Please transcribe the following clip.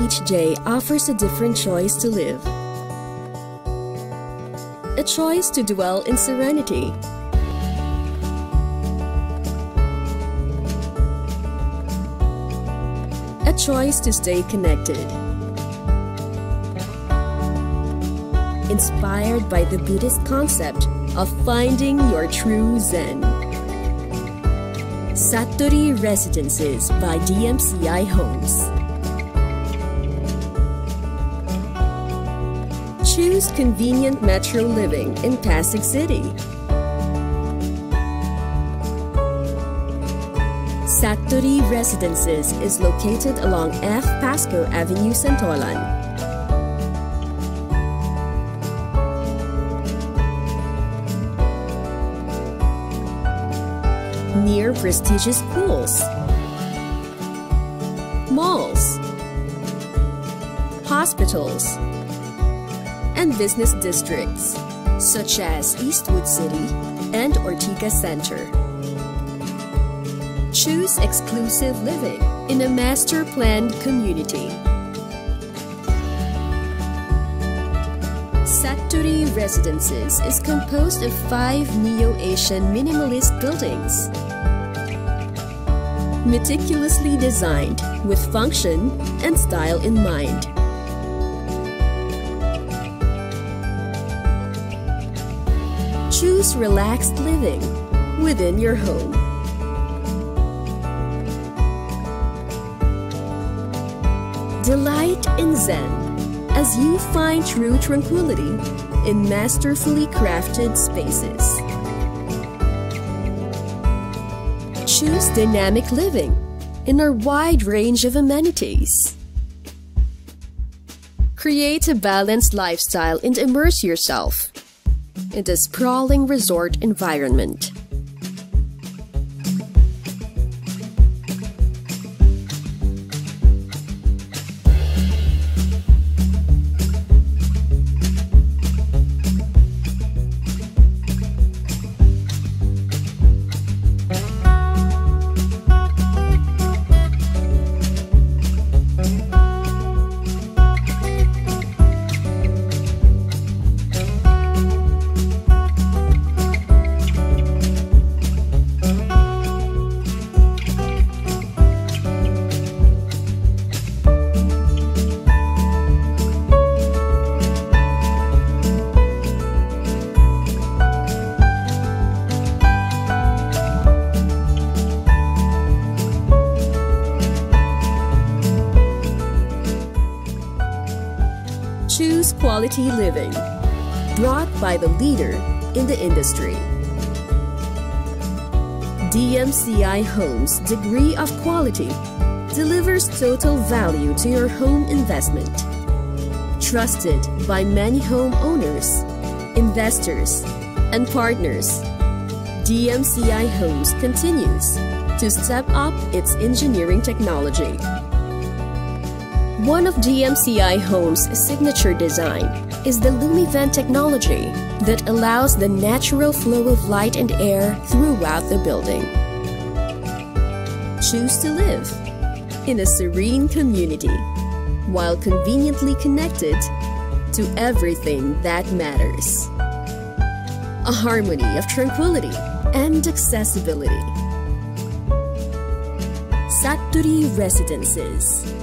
each day offers a different choice to live. A choice to dwell in serenity. A choice to stay connected. Inspired by the Buddhist concept of finding your true Zen. Satori Residences by DMCI Homes. Choose convenient metro living in Pasig City. Satori Residences is located along F. Pasco Avenue, Santolan. Near prestigious schools, malls, hospitals, and business districts such as Eastwood City and Ortigas Center. Choose exclusive living in a master planned community. Satori Residences is composed of five Neo Asian minimalist buildings. Meticulously designed with function and style in mind. Choose relaxed living within your home. Delight in Zen as you find true tranquility in masterfully crafted spaces. Choose dynamic living in our wide range of amenities. Create a balanced lifestyle and immerse yourself in the sprawling resort environment. Quality living, brought by the leader in the industry. DMCI Homes degree of quality delivers total value to your home investment. Trusted by many homeowners, investors, and partners, DMCI Homes continues to step up its engineering technology. One of DMCI Homes' signature design is the LumiVent technology that allows the natural flow of light and air throughout the building. Choose to live in a serene community while conveniently connected to everything that matters. A harmony of tranquility and accessibility. Satori Residences